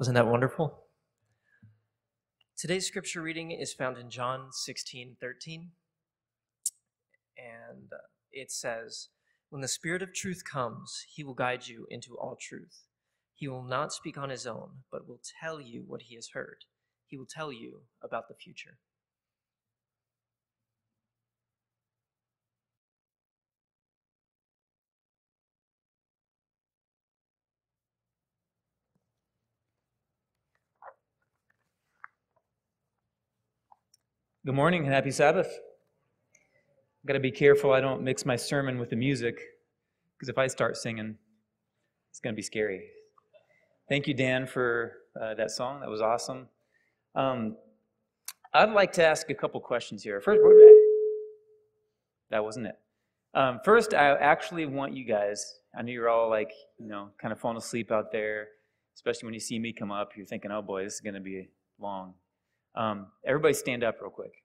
Wasn't that wonderful? Today's scripture reading is found in John 16 13. And uh, it says, When the Spirit of truth comes, he will guide you into all truth. He will not speak on his own, but will tell you what he has heard. He will tell you about the future. Good morning and happy Sabbath. I've got to be careful I don't mix my sermon with the music, because if I start singing, it's going to be scary. Thank you, Dan, for uh, that song. That was awesome. Um, I'd like to ask a couple questions here. First, that wasn't it. Um, first, I actually want you guys, I know you're all like, you know, kind of falling asleep out there, especially when you see me come up, you're thinking, oh boy, this is going to be long. Um, everybody stand up real quick.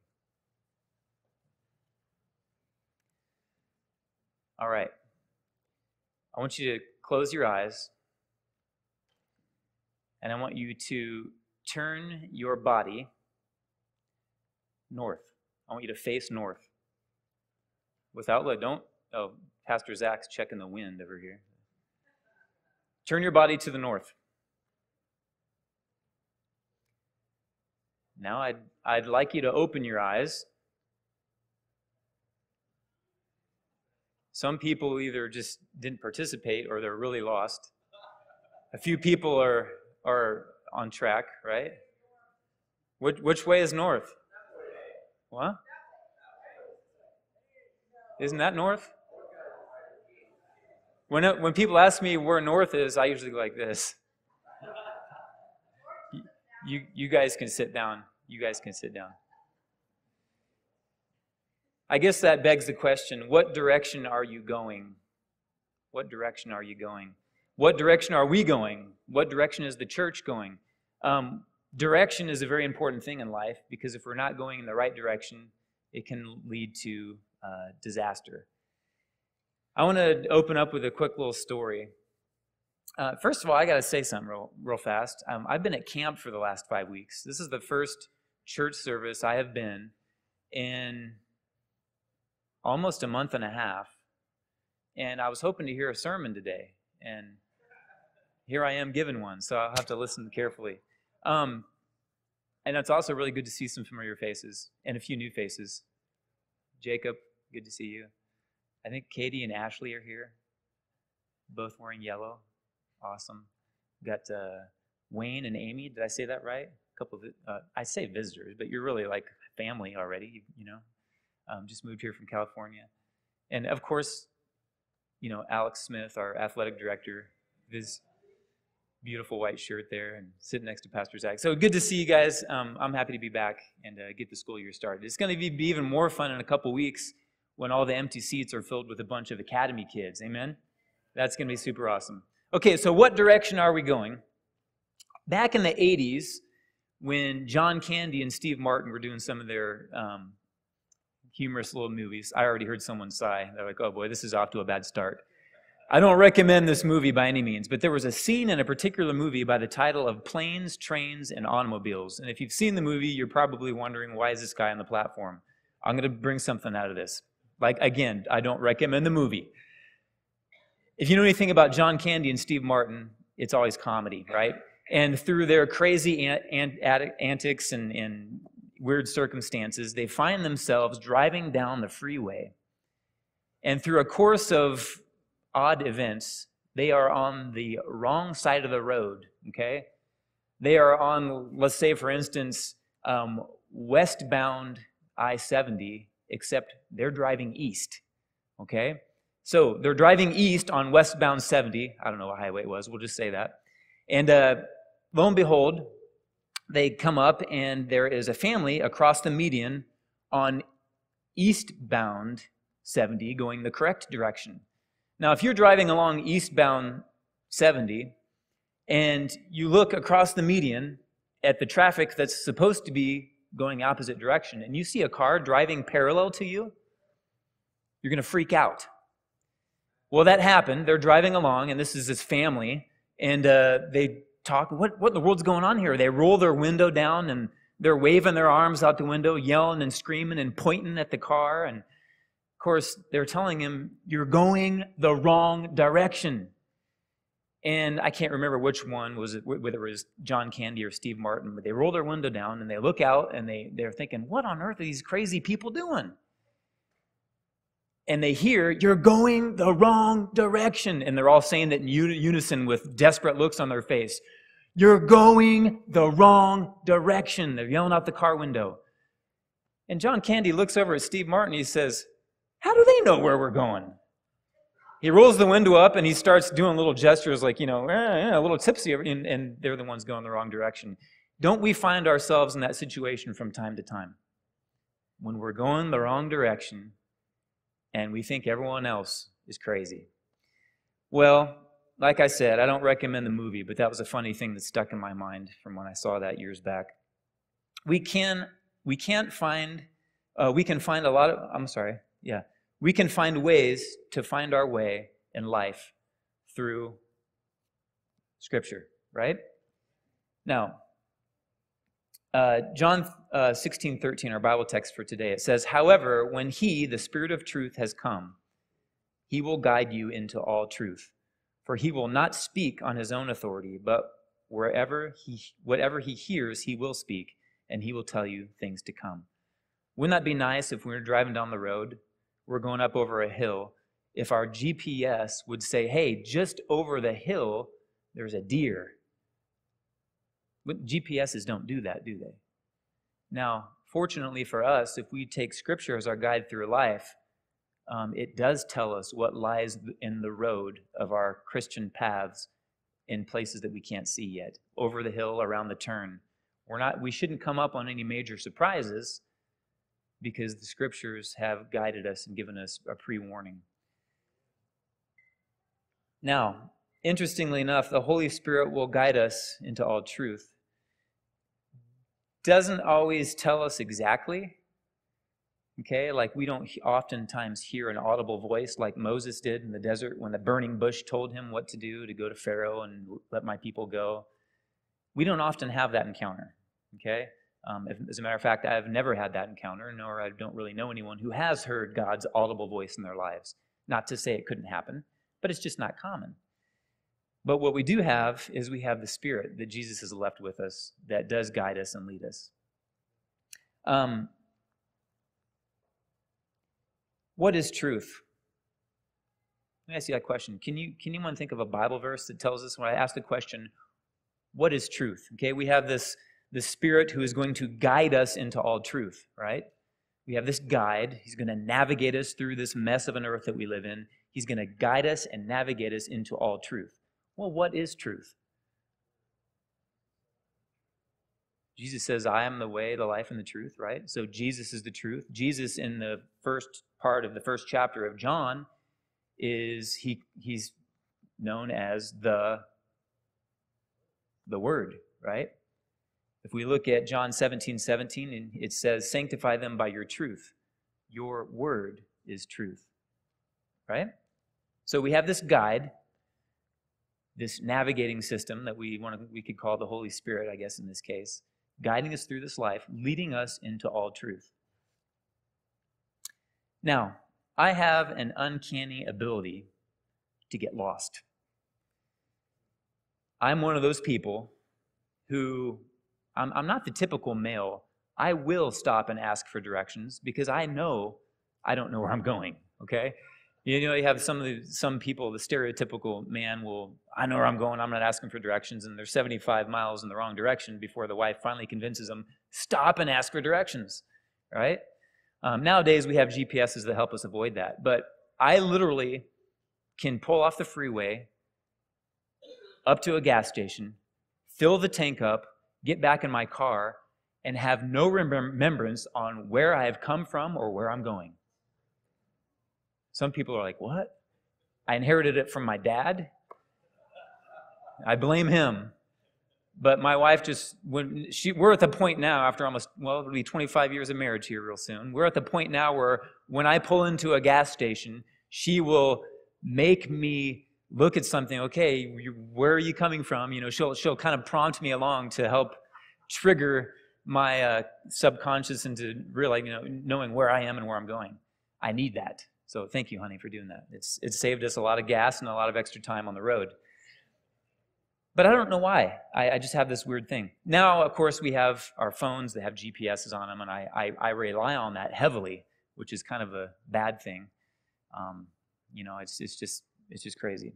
All right. I want you to close your eyes. And I want you to turn your body north. I want you to face north. Without let don't oh, Pastor Zach's checking the wind over here. Turn your body to the north. Now, I'd, I'd like you to open your eyes. Some people either just didn't participate or they're really lost. A few people are, are on track, right? Which, which way is north? What? Isn't that north? When, it, when people ask me where north is, I usually go like this you, you guys can sit down. You guys can sit down. I guess that begs the question what direction are you going? What direction are you going? What direction are we going? What direction is the church going? Um, direction is a very important thing in life because if we're not going in the right direction, it can lead to uh, disaster. I want to open up with a quick little story. Uh, first of all, I got to say something real, real fast. Um, I've been at camp for the last five weeks. This is the first church service I have been in almost a month and a half. And I was hoping to hear a sermon today. And here I am giving one, so I'll have to listen carefully. Um, and it's also really good to see some familiar faces and a few new faces. Jacob, good to see you. I think Katie and Ashley are here, both wearing yellow. Awesome. Got uh, Wayne and Amy. Did I say that right? A couple of, uh, I say visitors, but you're really like family already, you, you know. Um, just moved here from California. And of course, you know, Alex Smith, our athletic director, his beautiful white shirt there and sitting next to Pastor Zach. So good to see you guys. Um, I'm happy to be back and uh, get the school year started. It's going to be, be even more fun in a couple weeks when all the empty seats are filled with a bunch of academy kids. Amen? That's going to be super awesome. Okay, so what direction are we going? Back in the 80s, when John Candy and Steve Martin were doing some of their um, humorous little movies, I already heard someone sigh. They're like, oh boy, this is off to a bad start. I don't recommend this movie by any means, but there was a scene in a particular movie by the title of Planes, Trains, and Automobiles. And if you've seen the movie, you're probably wondering, why is this guy on the platform? I'm going to bring something out of this. Like, again, I don't recommend the movie. If you know anything about John Candy and Steve Martin, it's always comedy, right? And through their crazy antics and, and weird circumstances, they find themselves driving down the freeway. And through a course of odd events, they are on the wrong side of the road, okay? They are on, let's say, for instance, um, westbound I 70, except they're driving east, okay? So they're driving east on westbound 70. I don't know what highway it was. We'll just say that. And uh, lo and behold, they come up and there is a family across the median on eastbound 70 going the correct direction. Now, if you're driving along eastbound 70 and you look across the median at the traffic that's supposed to be going opposite direction and you see a car driving parallel to you, you're going to freak out well, that happened. They're driving along, and this is his family, and uh, they talk. What, what in the world's going on here? They roll their window down and they're waving their arms out the window, yelling and screaming and pointing at the car. And of course, they're telling him, You're going the wrong direction. And I can't remember which one was it, whether it was John Candy or Steve Martin, but they roll their window down and they look out and they, they're thinking, What on earth are these crazy people doing? and they hear, You're going the wrong direction. And they're all saying that in unison with desperate looks on their face. You're going the wrong direction. They're yelling out the car window. And John Candy looks over at Steve Martin. He says, How do they know where we're going? He rolls the window up and he starts doing little gestures like, you know, eh, eh, a little tipsy, and, and they're the ones going the wrong direction. Don't we find ourselves in that situation from time to time? When we're going the wrong direction, and we think everyone else is crazy. Well, like I said, I don't recommend the movie, but that was a funny thing that stuck in my mind from when I saw that years back. We can we can't find uh, we can find a lot of I'm sorry, yeah. We can find ways to find our way in life through scripture, right? Now, uh, John uh, 16, 13, our Bible text for today, it says, However, when He, the Spirit of truth, has come, He will guide you into all truth. For He will not speak on His own authority, but wherever he, whatever He hears, He will speak, and He will tell you things to come. Wouldn't that be nice if we were driving down the road, we're going up over a hill, if our GPS would say, Hey, just over the hill, there's a deer but GPSs don't do that, do they? Now, fortunately for us, if we take Scripture as our guide through life, um, it does tell us what lies in the road of our Christian paths in places that we can't see yet, over the hill, around the turn. We're not, we shouldn't come up on any major surprises because the Scriptures have guided us and given us a pre warning. Now, interestingly enough, the Holy Spirit will guide us into all truth doesn't always tell us exactly. Okay, like we don't oftentimes hear an audible voice like Moses did in the desert when the burning bush told him what to do to go to Pharaoh and let my people go. We don't often have that encounter. Okay, um, as a matter of fact, I've never had that encounter, nor I don't really know anyone who has heard God's audible voice in their lives. Not to say it couldn't happen, but it's just not common. But what we do have is we have the Spirit that Jesus has left with us that does guide us and lead us. Um, what is truth? Let me ask you that question. Can you can anyone think of a Bible verse that tells us when I ask the question, what is truth? Okay, we have this the Spirit who is going to guide us into all truth, right? We have this guide. He's going to navigate us through this mess of an earth that we live in. He's going to guide us and navigate us into all truth. Well, what is truth? Jesus says, I am the way, the life, and the truth, right? So Jesus is the truth. Jesus, in the first part of the first chapter of John, is he he's known as the the word, right? If we look at John 17, 17, and it says, Sanctify them by your truth. Your word is truth. Right? So we have this guide this navigating system that we want to, we could call the Holy Spirit, I guess in this case, guiding us through this life, leading us into all truth. Now, I have an uncanny ability to get lost. I'm one of those people who, I'm, I'm not the typical male. I will stop and ask for directions because I know I don't know where I'm going, okay? You know, you have some of the, some people, the stereotypical man will, I know where I'm going, I'm not asking for directions, and they're 75 miles in the wrong direction before the wife finally convinces them, stop and ask for directions, right? Um, nowadays, we have GPSs that help us avoid that. But I literally can pull off the freeway up to a gas station, fill the tank up, get back in my car, and have no remembrance on where I have come from or where I'm going. Some people are like, What? I inherited it from my dad. I blame him. But my wife just, when she, we're at the point now, after almost, well, it'll be 25 years of marriage here real soon. We're at the point now where when I pull into a gas station, she will make me look at something, okay, where are you coming from? You know, she'll, she'll kind of prompt me along to help trigger my uh, subconscious into really, you know, knowing where I am and where I'm going. I need that. So thank you, honey, for doing that. It's, it's saved us a lot of gas and a lot of extra time on the road. But I don't know why. I, I just have this weird thing. Now, of course, we have our phones, that have GPSs on them, and I, I, I rely on that heavily, which is kind of a bad thing. Um, you know, it's, it's, just, it's just crazy.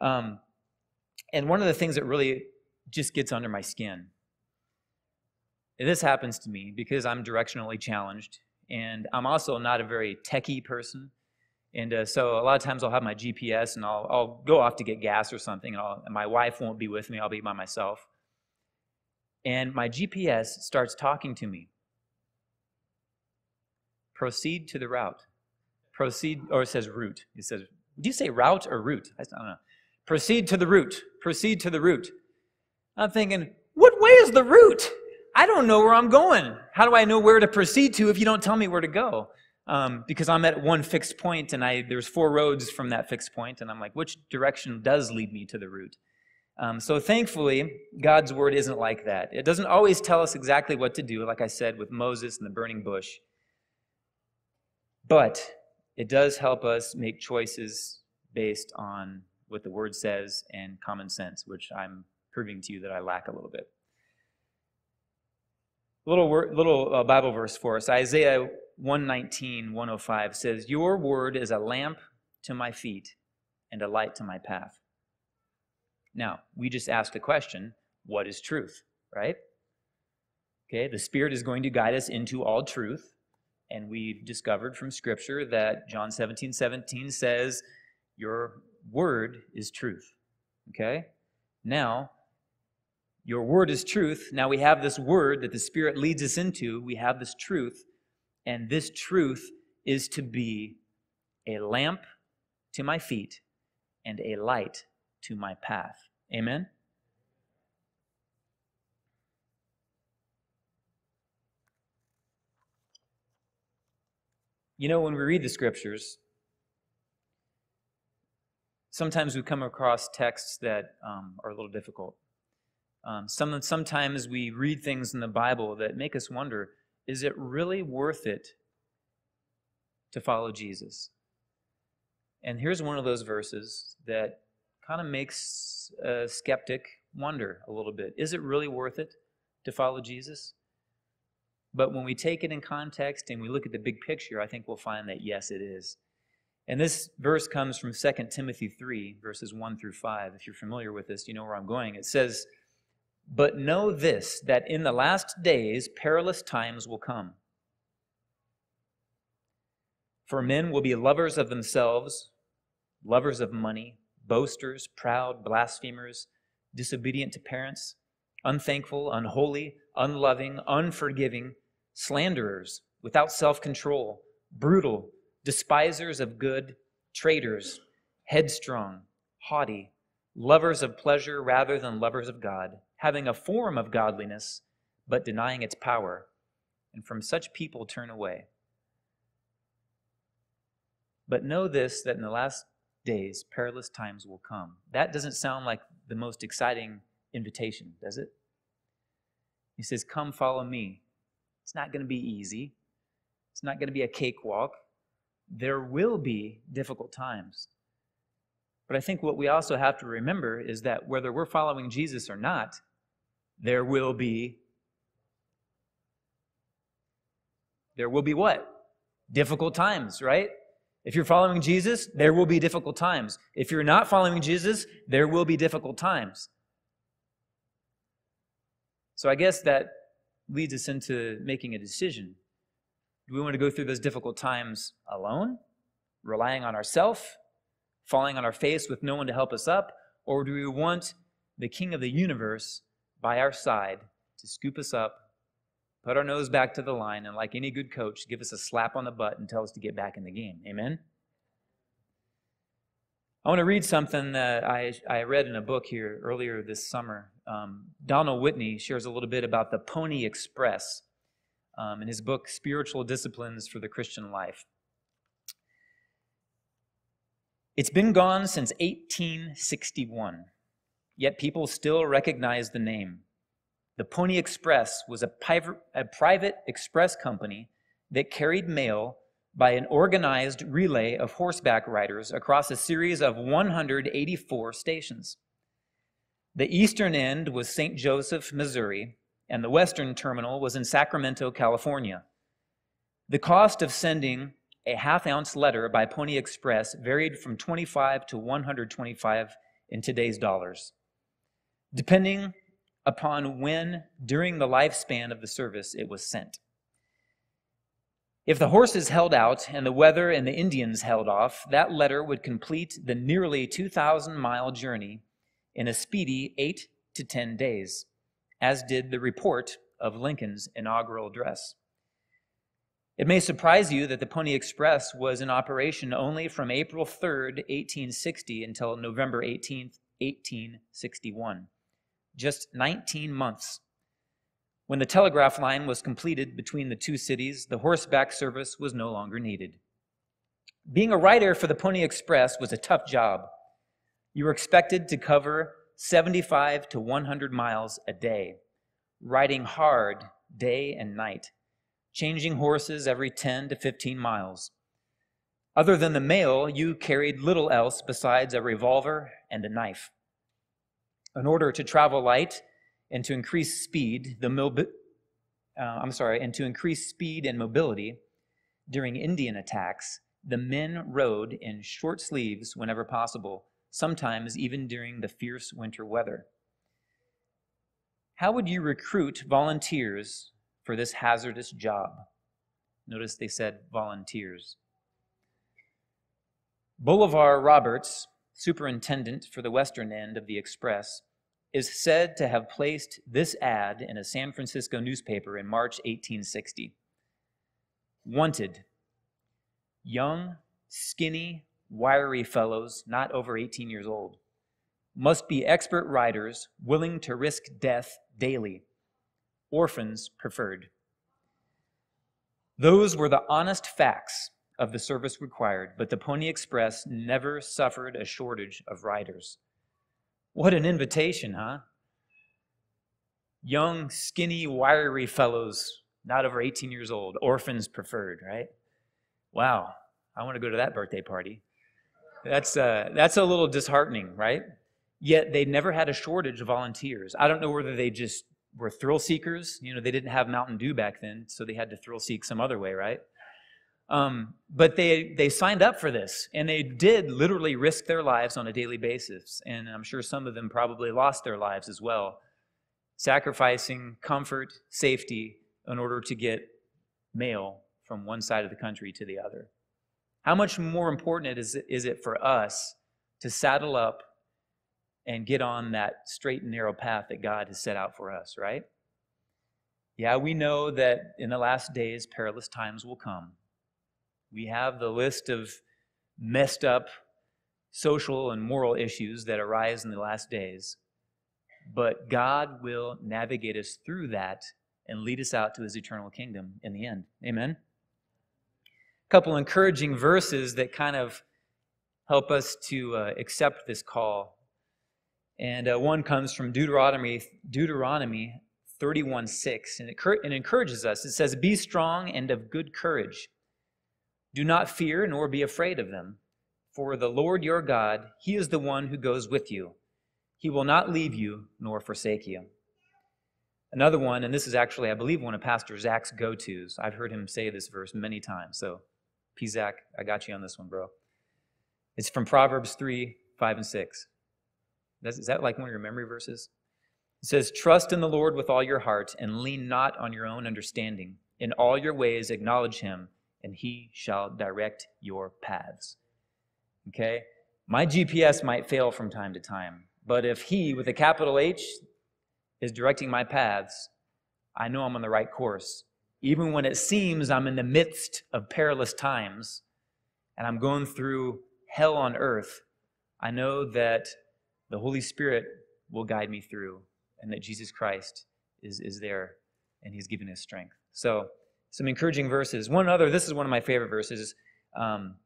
Um, and one of the things that really just gets under my skin, and this happens to me because I'm directionally challenged, and I'm also not a very techie person. And uh, so a lot of times I'll have my GPS and I'll, I'll go off to get gas or something, and, and my wife won't be with me. I'll be by myself. And my GPS starts talking to me. Proceed to the route. Proceed, or it says route. It says, do you say route or route? I don't know. Proceed to the route. Proceed to the route. I'm thinking, what way is the route? I don't know where I'm going. How do I know where to proceed to if you don't tell me where to go? Um, because I'm at one fixed point and I there's four roads from that fixed point, and I'm like, which direction does lead me to the route? Um, so thankfully, God's word isn't like that. It doesn't always tell us exactly what to do, like I said with Moses and the burning bush. But it does help us make choices based on what the word says and common sense, which I'm proving to you that I lack a little bit. Little word, little uh, Bible verse for us. Isaiah 119, 105 says, Your word is a lamp to my feet and a light to my path. Now, we just asked the question, what is truth, right? Okay, the Spirit is going to guide us into all truth. And we've discovered from Scripture that John 17, 17 says, Your word is truth. Okay? Now, your word is truth. Now we have this word that the Spirit leads us into. We have this truth. And this truth is to be a lamp to my feet and a light to my path. Amen? You know, when we read the scriptures, sometimes we come across texts that um, are a little difficult. Um, some, sometimes we read things in the Bible that make us wonder is it really worth it to follow Jesus? And here's one of those verses that kind of makes a skeptic wonder a little bit. Is it really worth it to follow Jesus? But when we take it in context and we look at the big picture, I think we'll find that yes, it is. And this verse comes from 2 Timothy 3, verses 1 through 5. If you're familiar with this, you know where I'm going. It says, But know this, that in the last days perilous times will come. For men will be lovers of themselves, lovers of money, boasters, proud, blasphemers, disobedient to parents, unthankful, unholy, unloving, unforgiving, slanderers, without self control, brutal, despisers of good, traitors, headstrong, haughty, lovers of pleasure rather than lovers of God, having a form of godliness, but denying its power. And from such people turn away. But know this that in the last days, perilous times will come. That doesn't sound like the most exciting invitation, does it? He says, Come follow me. It's not going to be easy, it's not going to be a cakewalk. There will be difficult times. But I think what we also have to remember is that whether we're following Jesus or not, there will be there will be what? Difficult times, right? If you're following Jesus, there will be difficult times. If you're not following Jesus, there will be difficult times. So I guess that leads us into making a decision. Do we want to go through those difficult times alone, relying on ourselves, falling on our face with no one to help us up? Or do we want the King of the universe by our side to scoop us up, put our nose back to the line, and like any good coach, give us a slap on the butt and tell us to get back in the game? Amen? I want to read something that I, I read in a book here earlier this summer. Um, Donald Whitney shares a little bit about the Pony Express um, in his book, Spiritual Disciplines for the Christian Life. It's been gone since 1861, yet people still recognize the name. The Pony Express was a private, a private express company that carried mail by an organized relay of horseback riders across a series of 184 stations. The eastern end was St. Joseph, Missouri, and the western terminal was in Sacramento, California. The cost of sending a half ounce letter by Pony Express varied from 25 to 125 in today's dollars, depending upon when during the lifespan of the service it was sent. If the horses held out and the weather and the Indians held off, that letter would complete the nearly 2,000 mile journey in a speedy eight to 10 days, as did the report of Lincoln's inaugural address. It may surprise you that the Pony Express was in operation only from April 3, 1860 until November 18, 1861. Just 19 months when the telegraph line was completed between the two cities, the horseback service was no longer needed. Being a writer for the Pony Express was a tough job. You were expected to cover 75 to 100 miles a day, riding hard day and night, changing horses every 10 to 15 miles. Other than the mail, you carried little else besides a revolver and a knife. In order to travel light, and to increase speed, the mobi- uh, I'm sorry, and to increase speed and mobility during Indian attacks, the men rode in short sleeves whenever possible, sometimes even during the fierce winter weather. How would you recruit volunteers for this hazardous job? Notice they said volunteers. Bolivar Roberts, superintendent for the western end of the express, is said to have placed this ad in a San Francisco newspaper in March 1860. Wanted young, skinny, wiry fellows not over 18 years old must be expert riders willing to risk death daily. Orphans preferred. Those were the honest facts of the service required, but the Pony Express never suffered a shortage of riders. What an invitation, huh? Young, skinny, wiry fellows, not over 18 years old, orphans preferred, right? Wow, I want to go to that birthday party. That's, uh, that's a little disheartening, right? Yet they never had a shortage of volunteers. I don't know whether they just were thrill seekers. You know, they didn't have Mountain Dew back then, so they had to thrill seek some other way, right? Um, but they, they signed up for this, and they did literally risk their lives on a daily basis. And I'm sure some of them probably lost their lives as well, sacrificing comfort, safety, in order to get mail from one side of the country to the other. How much more important is it, is it for us to saddle up and get on that straight and narrow path that God has set out for us, right? Yeah, we know that in the last days, perilous times will come. We have the list of messed up social and moral issues that arise in the last days. But God will navigate us through that and lead us out to his eternal kingdom in the end. Amen. A couple encouraging verses that kind of help us to uh, accept this call. And uh, one comes from Deuteronomy, Deuteronomy 31 6, and it, it encourages us. It says, Be strong and of good courage. Do not fear nor be afraid of them, for the Lord your God, He is the one who goes with you. He will not leave you nor forsake you. Another one, and this is actually, I believe, one of Pastor Zach's go tos. I've heard him say this verse many times. So, P. Zach, I got you on this one, bro. It's from Proverbs 3 5 and 6. Is that like one of your memory verses? It says, Trust in the Lord with all your heart and lean not on your own understanding. In all your ways acknowledge him and he shall direct your paths. Okay? My GPS might fail from time to time, but if he, with a capital H, is directing my paths, I know I'm on the right course. Even when it seems I'm in the midst of perilous times and I'm going through hell on earth, I know that the Holy Spirit will guide me through and that Jesus Christ is, is there and he's giving us strength. So, some encouraging verses. One other, this is one of my favorite verses. Um,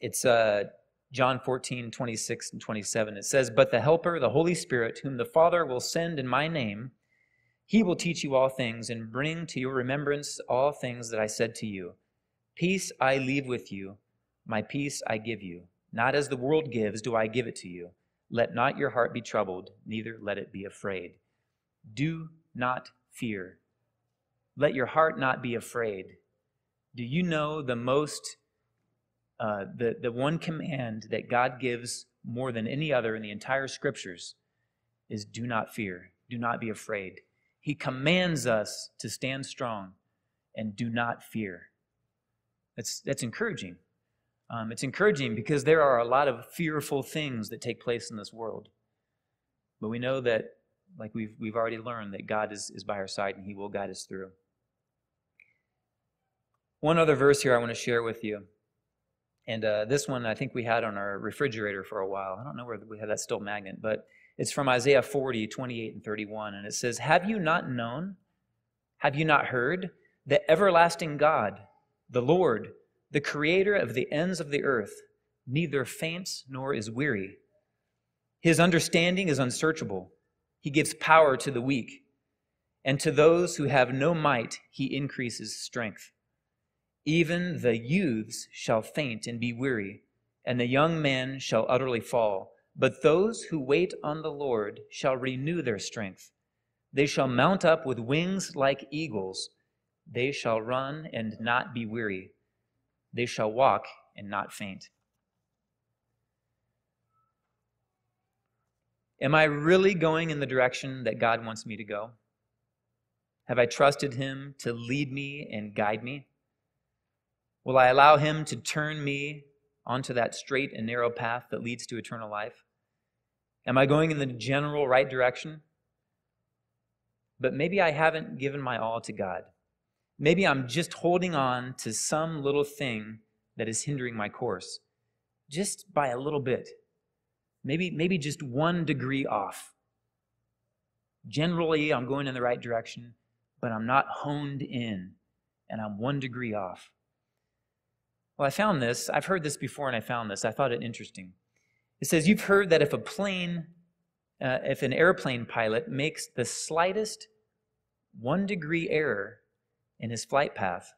it's uh, John 14, 26 and 27. It says, But the Helper, the Holy Spirit, whom the Father will send in my name, he will teach you all things and bring to your remembrance all things that I said to you. Peace I leave with you, my peace I give you. Not as the world gives, do I give it to you. Let not your heart be troubled, neither let it be afraid. Do not fear. Let your heart not be afraid. Do you know the most, uh, the, the one command that God gives more than any other in the entire scriptures is do not fear, do not be afraid. He commands us to stand strong and do not fear. That's, that's encouraging. Um, it's encouraging because there are a lot of fearful things that take place in this world. But we know that, like we've, we've already learned, that God is, is by our side and He will guide us through. One other verse here I want to share with you. And uh, this one I think we had on our refrigerator for a while. I don't know where we had that still magnet, but it's from Isaiah 40, 28 and 31. And it says, Have you not known? Have you not heard? The everlasting God, the Lord, the creator of the ends of the earth, neither faints nor is weary. His understanding is unsearchable. He gives power to the weak, and to those who have no might, he increases strength. Even the youths shall faint and be weary, and the young men shall utterly fall. But those who wait on the Lord shall renew their strength. They shall mount up with wings like eagles. They shall run and not be weary. They shall walk and not faint. Am I really going in the direction that God wants me to go? Have I trusted Him to lead me and guide me? Will I allow Him to turn me onto that straight and narrow path that leads to eternal life? Am I going in the general right direction? But maybe I haven't given my all to God. Maybe I'm just holding on to some little thing that is hindering my course, just by a little bit. Maybe, maybe just one degree off. Generally, I'm going in the right direction, but I'm not honed in, and I'm one degree off. Well, I found this. I've heard this before and I found this. I thought it interesting. It says, You've heard that if a plane, uh, if an airplane pilot makes the slightest one degree error in his flight path,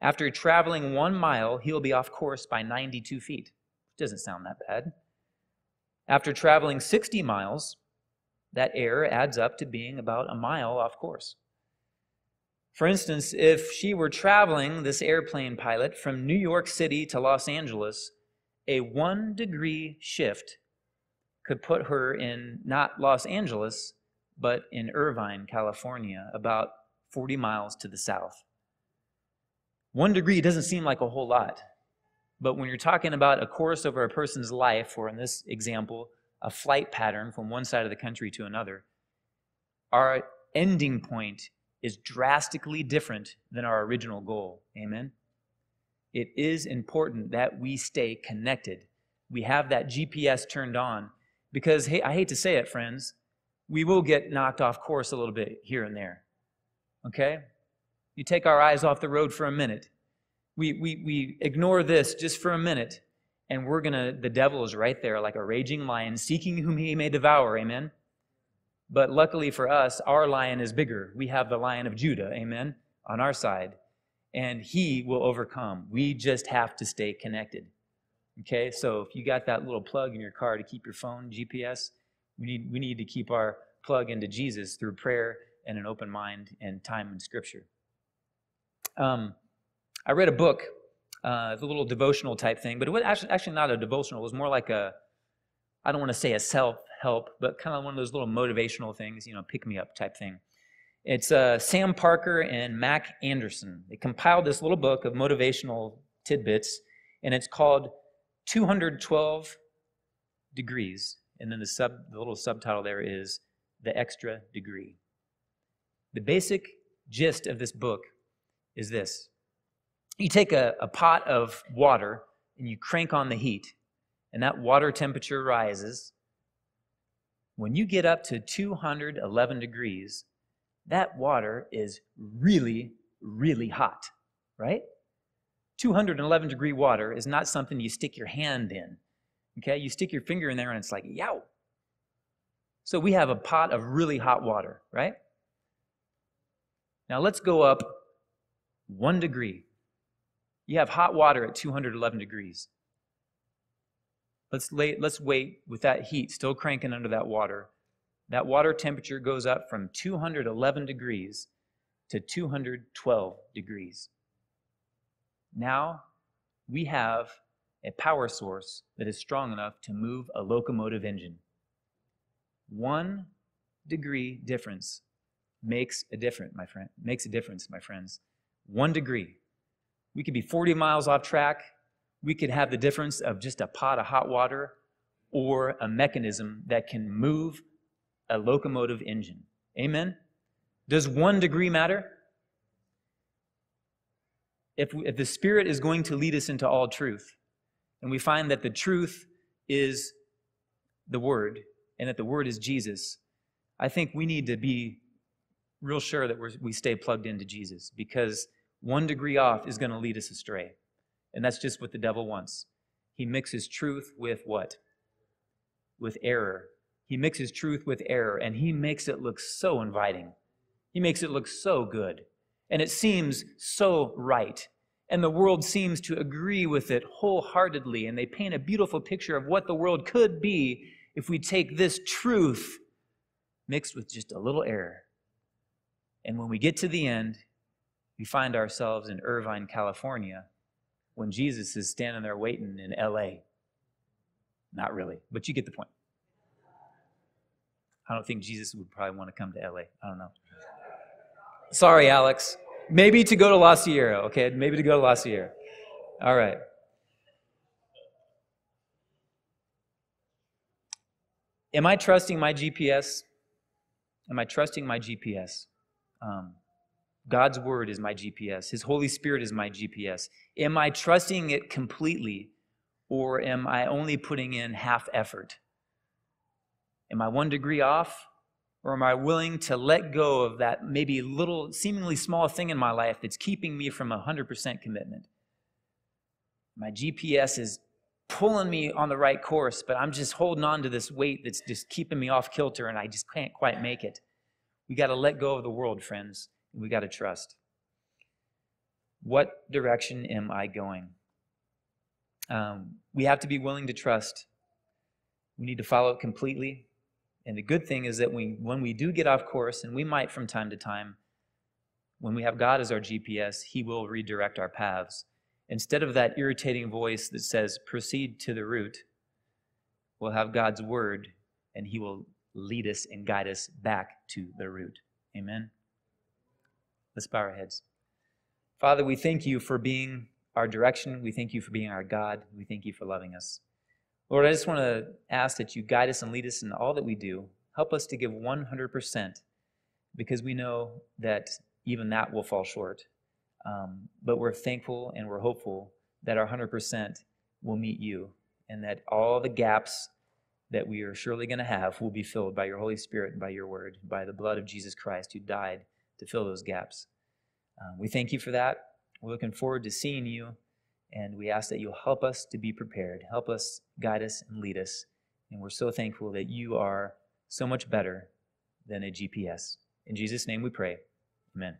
after traveling one mile, he'll be off course by 92 feet. Doesn't sound that bad. After traveling 60 miles, that error adds up to being about a mile off course. For instance, if she were traveling, this airplane pilot, from New York City to Los Angeles, a one degree shift could put her in not Los Angeles, but in Irvine, California, about 40 miles to the south. One degree doesn't seem like a whole lot, but when you're talking about a course over a person's life, or in this example, a flight pattern from one side of the country to another, our ending point is drastically different than our original goal. Amen? It is important that we stay connected. We have that GPS turned on because, hey, I hate to say it, friends, we will get knocked off course a little bit here and there. Okay? You take our eyes off the road for a minute. We, we, we ignore this just for a minute, and we're going to, the devil is right there like a raging lion, seeking whom he may devour. Amen? But luckily for us, our lion is bigger. We have the lion of Judah, amen, on our side. And he will overcome. We just have to stay connected. Okay, so if you got that little plug in your car to keep your phone GPS, we need, we need to keep our plug into Jesus through prayer and an open mind and time in Scripture. Um, I read a book, uh, a little devotional type thing, but it was actually, actually not a devotional. It was more like a, I don't want to say a self help, but kind of one of those little motivational things, you know, pick me up type thing. It's uh, Sam Parker and Mac Anderson. They compiled this little book of motivational tidbits, and it's called 212 Degrees. And then the, sub, the little subtitle there is The Extra Degree. The basic gist of this book is this you take a, a pot of water and you crank on the heat, and that water temperature rises when you get up to 211 degrees, that water is really, really hot, right? 211 degree water is not something you stick your hand in Okay, you stick your finger in there and it's like, yow. So we have a pot of really hot water, right? Now let's go up one degree. You have hot water at 211 degrees. Let's, lay, let's wait with that heat still cranking under that water. That water temperature goes up from 211 degrees to 212 degrees. Now we have a power source that is strong enough to move a locomotive engine. One degree difference makes a difference, my friend. Makes a difference, my friends. One degree. We could be 40 miles off track. We could have the difference of just a pot of hot water or a mechanism that can move a locomotive engine. Amen? Does one degree matter? If, if the Spirit is going to lead us into all truth, and we find that the truth is the Word, and that the Word is Jesus, I think we need to be real sure that we stay plugged into Jesus because one degree off is going to lead us astray. And that's just what the devil wants. He mixes truth with what? With error. He mixes truth with error, and he makes it look so inviting. He makes it look so good. And it seems so right. And the world seems to agree with it wholeheartedly. And they paint a beautiful picture of what the world could be if we take this truth mixed with just a little error. And when we get to the end, we find ourselves in Irvine, California, when Jesus is standing there waiting in LA. Not really, but you get the point. I don't think Jesus would probably want to come to LA. I don't know. Sorry, Alex. Maybe to go to La Sierra, okay? Maybe to go to La Sierra. All right. Am I trusting my GPS? Am I trusting my GPS? Um, God's word is my GPS. His Holy Spirit is my GPS. Am I trusting it completely or am I only putting in half effort? Am I one degree off or am I willing to let go of that maybe little, seemingly small thing in my life that's keeping me from 100% commitment? My GPS is pulling me on the right course, but I'm just holding on to this weight that's just keeping me off kilter and I just can't quite make it. We got to let go of the world, friends. We got to trust. What direction am I going? Um, we have to be willing to trust. We need to follow it completely. And the good thing is that we, when we do get off course, and we might from time to time, when we have God as our GPS, He will redirect our paths. Instead of that irritating voice that says, proceed to the route, we'll have God's word, and He will lead us and guide us back to the root. Amen. Let's bow our heads. Father, we thank you for being our direction. We thank you for being our God. We thank you for loving us. Lord, I just want to ask that you guide us and lead us in all that we do. Help us to give 100% because we know that even that will fall short. Um, but we're thankful and we're hopeful that our 100% will meet you and that all the gaps that we are surely going to have will be filled by your Holy Spirit and by your word, by the blood of Jesus Christ who died to fill those gaps. Um, we thank you for that. We're looking forward to seeing you, and we ask that you'll help us to be prepared, help us, guide us, and lead us. And we're so thankful that you are so much better than a GPS. In Jesus' name we pray. Amen.